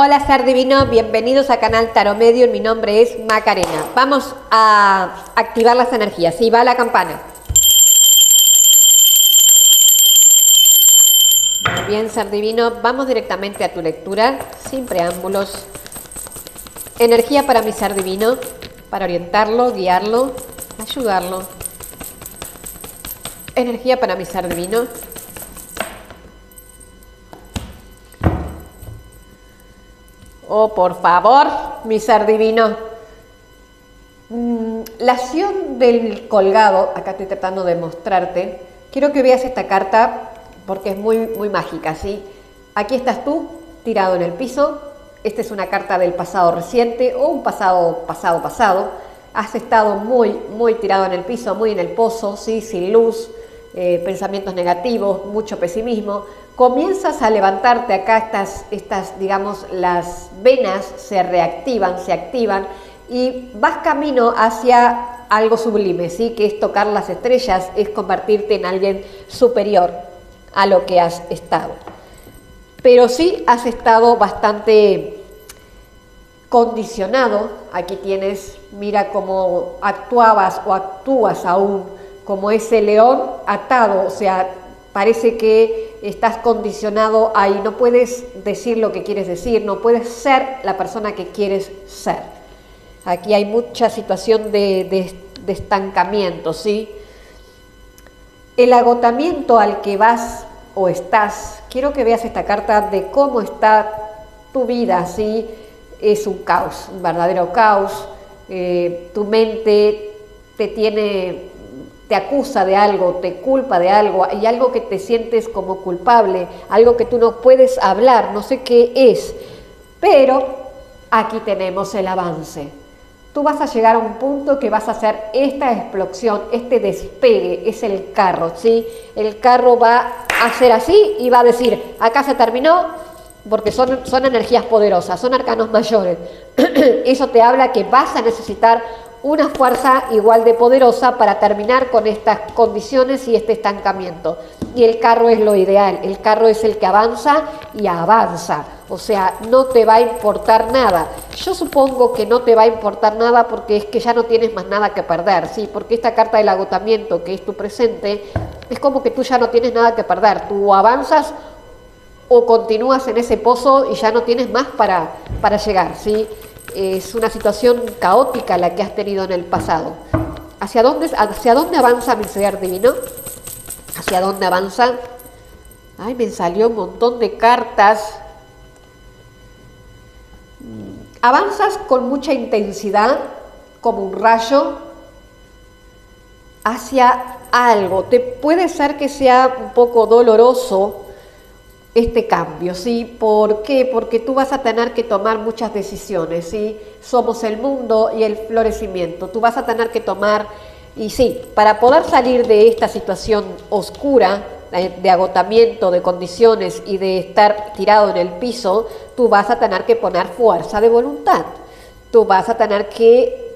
Hola ser divino, bienvenidos a canal Taro Medio, mi nombre es Macarena. Vamos a activar las energías, sí, va la campana. Muy bien, ser divino, vamos directamente a tu lectura, sin preámbulos. Energía para mi ser divino, para orientarlo, guiarlo, ayudarlo. Energía para mi ser divino. Oh, por favor, mi ser divino. Mm, la acción del colgado, acá estoy tratando de mostrarte. Quiero que veas esta carta porque es muy, muy mágica, ¿sí? Aquí estás tú, tirado en el piso. Esta es una carta del pasado reciente o un pasado, pasado, pasado. Has estado muy, muy tirado en el piso, muy en el pozo, ¿sí? Sin luz, eh, pensamientos negativos, mucho pesimismo, comienzas a levantarte acá, estas, estas, digamos, las venas se reactivan, se activan y vas camino hacia algo sublime, ¿sí? que es tocar las estrellas, es convertirte en alguien superior a lo que has estado. Pero sí has estado bastante condicionado, aquí tienes, mira cómo actuabas o actúas aún como ese león atado, o sea, parece que estás condicionado ahí, no puedes decir lo que quieres decir, no puedes ser la persona que quieres ser. Aquí hay mucha situación de, estancamiento, ¿sí? El agotamiento al que vas o estás, quiero que veas esta carta de cómo está tu vida, ¿sí? Es un caos, un verdadero caos. Eh, tu mente te tiene te acusa de algo, te culpa de algo, hay algo que te sientes como culpable, algo que tú no puedes hablar, no sé qué es, pero aquí tenemos el avance. Tú vas a llegar a un punto que vas a hacer esta explosión, este despegue, es el carro, ¿sí? El carro va a hacer así y va a decir, acá se terminó, porque son, son energías poderosas, son arcanos mayores. Eso te habla que vas a necesitar una fuerza igual de poderosa para terminar con estas condiciones y este estancamiento. Y el carro es lo ideal, el carro es el que avanza y avanza, o sea, no te va a importar nada. Yo supongo que no te va a importar nada porque es que ya no tienes más nada que perder, ¿sí? Porque esta carta del agotamiento que es tu presente, es como que tú ya no tienes nada que perder, tú avanzas o continúas en ese pozo y ya no tienes más para, para llegar, ¿sí? Es una situación caótica la que has tenido en el pasado. ¿Hacia dónde, hacia dónde avanza mi ser divino? ¿Hacia dónde avanza? Ay, me salió un montón de cartas. Avanzas con mucha intensidad, como un rayo, hacia algo. Te puede ser que sea un poco doloroso este cambio, ¿sí? ¿Por qué? Porque tú vas a tener que tomar muchas decisiones, ¿sí? Somos el mundo y el florecimiento. Tú vas a tener que tomar, y sí, para poder salir de esta situación oscura, eh, de agotamiento, de condiciones y de estar tirado en el piso, tú vas a tener que poner fuerza de voluntad. Tú vas a tener que,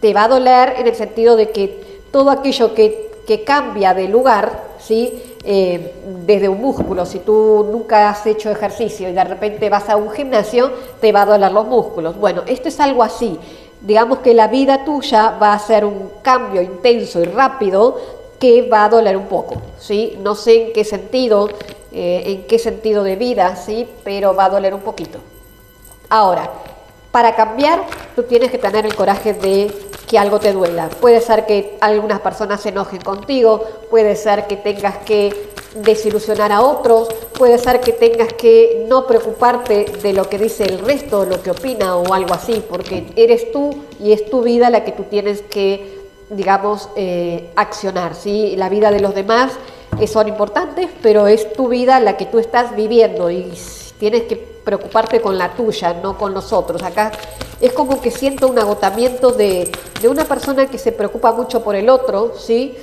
te va a doler en el sentido de que todo aquello que, que cambia de lugar, ¿sí? Eh, desde un músculo. Si tú nunca has hecho ejercicio y de repente vas a un gimnasio, te va a doler los músculos. Bueno, esto es algo así. Digamos que la vida tuya va a ser un cambio intenso y rápido que va a doler un poco, ¿sí? No sé en qué sentido, eh, en qué sentido de vida, ¿sí? Pero va a doler un poquito. Ahora, para cambiar, tú tienes que tener el coraje de que algo te duela. Puede ser que algunas personas se enojen contigo, puede ser que tengas que desilusionar a otros, puede ser que tengas que no preocuparte de lo que dice el resto, lo que opina o algo así, porque eres tú y es tu vida la que tú tienes que, digamos, eh, accionar. ¿sí? La vida de los demás son importantes, pero es tu vida la que tú estás viviendo y tienes que preocuparte con la tuya, no con los otros. Acá es como que siento un agotamiento de, una persona que se preocupa mucho por el otro, ¿sí?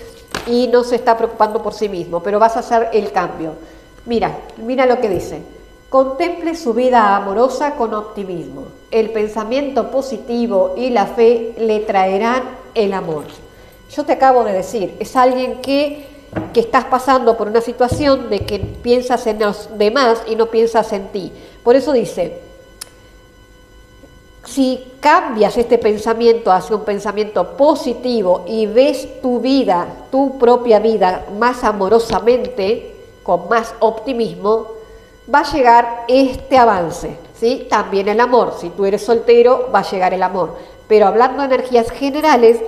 Y no se está preocupando por sí mismo, pero vas a hacer el cambio. Mira, mira lo que dice. Contemple su vida amorosa con optimismo. El pensamiento positivo y la fe le traerán el amor. Yo te acabo de decir, es alguien que que estás pasando por una situación de que piensas en los demás y no piensas en ti. Por eso dice, si cambias este pensamiento hacia un pensamiento positivo y ves tu vida, tu propia vida más amorosamente, con más optimismo, va a llegar este avance, ¿sí? También el amor, si tú eres soltero, va a llegar el amor. Pero hablando de energías generales,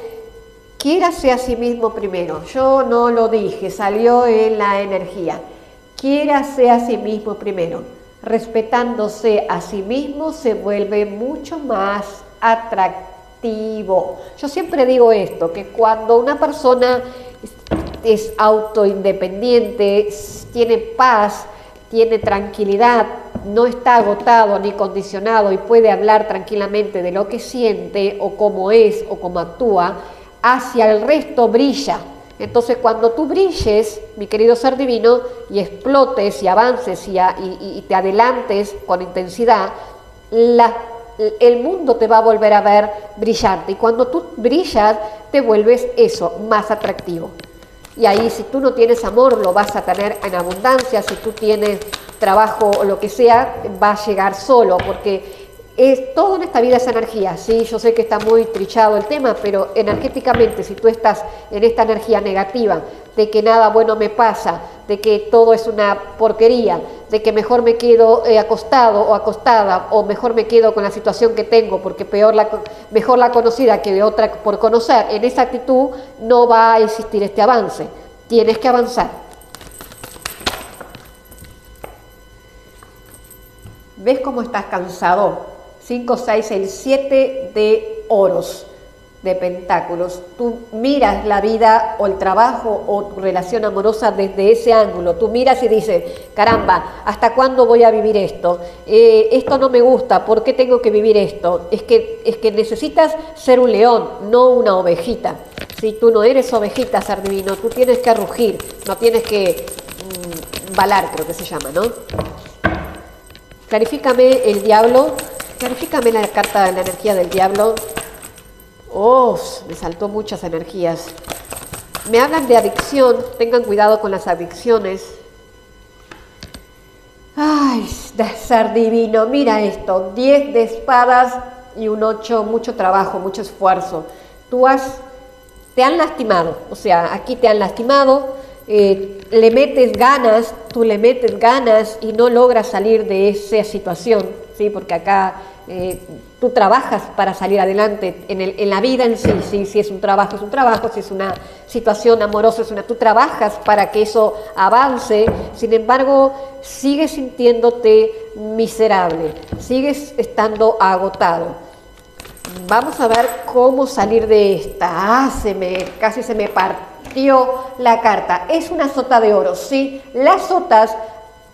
quiérase a sí mismo primero. Yo no lo dije, salió en la energía. Quiérase a sí mismo primero. Respetándose a sí mismo se vuelve mucho más atractivo. Yo siempre digo esto, que cuando una persona es autoindependiente, tiene paz, tiene tranquilidad, no está agotado ni condicionado y puede hablar tranquilamente de lo que siente o cómo es o cómo actúa, hacia el resto brilla. Entonces cuando tú brilles, mi querido ser divino, y explotes y avances y, te adelantes con intensidad, el mundo te va a volver a ver brillante. Y cuando tú brillas, te vuelves eso, más atractivo. Y ahí si tú no tienes amor, lo vas a tener en abundancia. Si tú tienes trabajo o lo que sea, va a llegar solo, porque es, todo en esta vida es energía, sí, yo sé que está muy trichado el tema, pero energéticamente, si tú estás en esta energía negativa, de que nada bueno me pasa, de que todo es una porquería, de que mejor me quedo eh, acostado o acostada, o mejor me quedo con la situación que tengo, porque peor la, mejor la conocida que de otra por conocer, en esa actitud no va a existir este avance. Tienes que avanzar. ¿Ves cómo estás cansado? 5, 6, el 7 de oros, de pentáculos. Tú miras la vida o el trabajo o tu relación amorosa desde ese ángulo. Tú miras y dices, caramba, ¿hasta cuándo voy a vivir esto? Eh, esto no me gusta, ¿por qué tengo que vivir esto? Es que, es que necesitas ser un león, no una ovejita. Si tú no eres ovejita, ser divino, tú tienes que rugir, no tienes que mm, balar, creo que se llama, ¿no? Clarifícame el diablo Clarifícame la carta de la energía del diablo. Oh, me saltó muchas energías. Me hablan de adicción, tengan cuidado con las adicciones. Ay, de ser divino, mira esto, 10 de espadas y un 8, mucho trabajo, mucho esfuerzo. Tú has, te han lastimado, o sea, aquí te han lastimado, eh, le metes ganas, tú le metes ganas y no logras salir de esa situación, ¿sí? porque acá eh, tú trabajas para salir adelante en, el, en, la vida en sí, ¿sí? si es un trabajo es un trabajo, si es una situación amorosa es una, tú trabajas para que eso avance, sin embargo sigues sintiéndote miserable, sigues estando agotado. Vamos a ver cómo salir de esta. Ah, se me, casi se me parte la carta. Es una sota de oro, ¿sí? Las sotas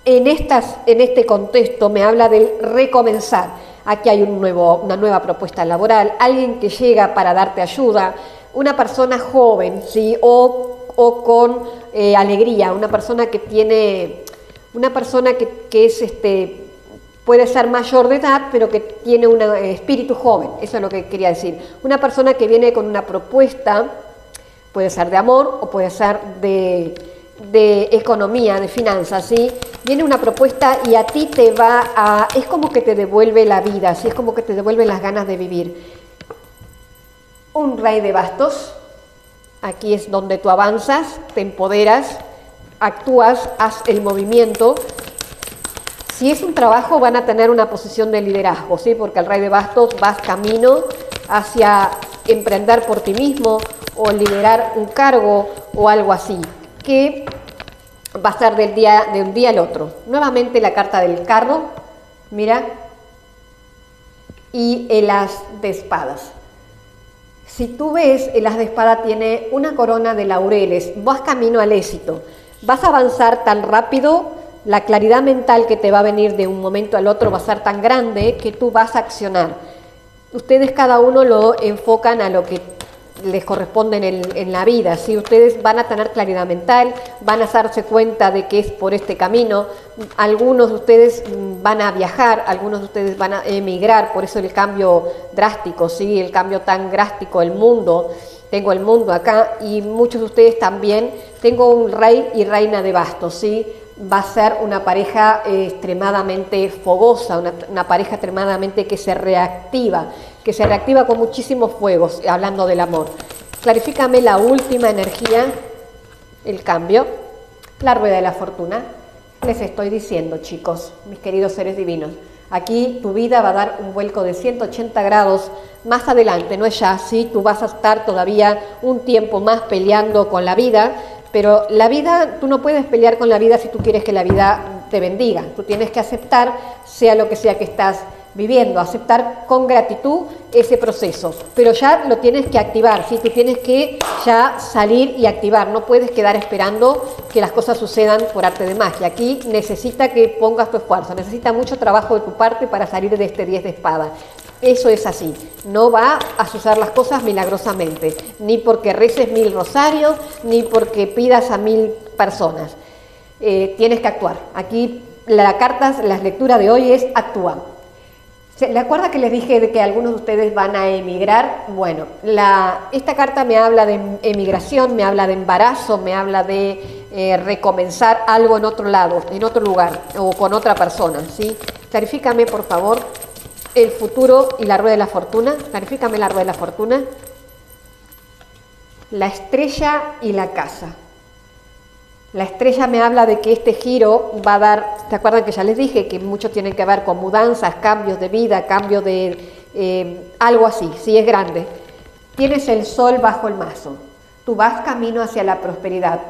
en, estas, en este contexto me habla del recomenzar. Aquí hay una nueva propuesta laboral, alguien que llega para darte ayuda, una persona joven, ¿sí? O, con eh, alegría, una persona que tiene, una persona que, es este, puede ser mayor de edad, pero que tiene un eh, espíritu joven, eso es lo que quería decir. Una persona que viene con una propuesta Puede ser de amor o puede ser de, economía, de finanzas, ¿sí? Viene una propuesta y a ti te va a... es como que te devuelve la vida, ¿sí? Es como que te devuelve las ganas de vivir. Un rey de bastos, aquí es donde tú avanzas, te empoderas, actúas, haz el movimiento. Si es un trabajo van a tener una posición de liderazgo, ¿sí? Porque el rey de bastos vas camino hacia emprender por ti mismo o liberar un cargo o algo así, que va a ser del día, de un día al otro. Nuevamente la carta del carro, mira, y el as de espadas. Si tú ves, el as de espada tiene una corona de laureles, vas camino al éxito, vas a avanzar tan rápido, la claridad mental que te va a venir de un momento al otro va a ser tan grande que tú vas a accionar. Ustedes cada uno lo enfocan a lo que les corresponden en, la vida. Si ustedes van a tener claridad mental, van a darse cuenta de que es por este camino. Algunos de ustedes van a viajar, algunos de ustedes van a emigrar, por eso el cambio drástico, sí, el cambio tan drástico del mundo. Tengo el mundo acá y muchos de ustedes también tengo un rey y reina de bastos, ¿sí? Va a ser una pareja extremadamente fogosa, una, una pareja extremadamente que se reactiva, que se reactiva con muchísimos fuegos, hablando del amor. Clarifícame la última energía, el cambio, la rueda de la fortuna. Les estoy diciendo, chicos, mis queridos seres divinos, aquí tu vida va a dar un vuelco de 180 grados más adelante, no es ya así, tú vas a estar todavía un tiempo más peleando con la vida, pero la vida, tú no puedes pelear con la vida si tú quieres que la vida te bendiga, tú tienes que aceptar, sea lo que sea que estás viviendo, aceptar con gratitud ese proceso, pero ya lo tienes que activar, ¿sí? tú tienes que ya salir y activar, no puedes quedar esperando que las cosas sucedan por arte de magia, aquí necesita que pongas tu esfuerzo, necesita mucho trabajo de tu parte para salir de este 10 de espada. Eso es así, no va a suceder las cosas milagrosamente, ni porque reces mil rosarios, ni porque pidas a mil personas. Eh, tienes que actuar. Aquí la carta, la lectura de hoy es actúa. ¿Le acuerda que les dije de que algunos de ustedes van a emigrar? Bueno, esta carta me habla de emigración, me habla de embarazo, me habla de eh, recomenzar algo en otro lado, en otro lugar o con otra persona. ¿sí? Clarifícame, por favor, el futuro y la rueda de la fortuna. Clarifícame la rueda de la fortuna. La estrella y la casa. La estrella me habla de que este giro va a dar, ¿te acuerdan que ya les dije que mucho tiene que ver con mudanzas, cambios de vida, cambios de eh, algo así, si es grande? Tienes el sol bajo el mazo, tú vas camino hacia la prosperidad,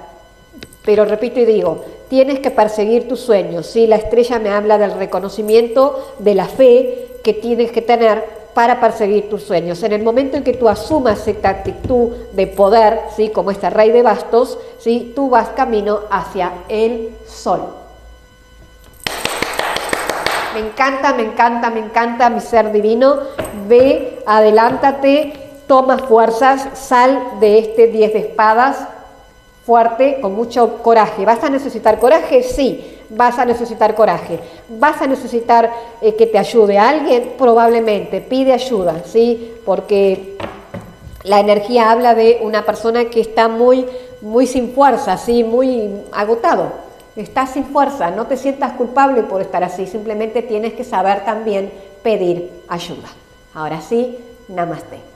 pero repito y digo, tienes que perseguir tus sueños, ¿sí? La estrella me habla del reconocimiento, de la fe que tienes que tener para perseguir tus sueños. En el momento en que tú asumas esta actitud de poder, ¿sí? como este rey de bastos, ¿sí? tú vas camino hacia el sol. Me encanta, me encanta, me encanta mi ser divino. Ve, adelántate, toma fuerzas, sal de este 10 de espadas fuerte, con mucho coraje. ¿Vas a necesitar coraje? Sí vas a necesitar coraje, vas a necesitar eh, que te ayude alguien, probablemente, pide ayuda, ¿sí? Porque la energía habla de una persona que está muy, muy sin fuerza, ¿sí? Muy agotado, está sin fuerza, no te sientas culpable por estar así, simplemente tienes que saber también pedir ayuda. Ahora sí, namaste.